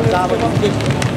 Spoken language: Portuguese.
andava de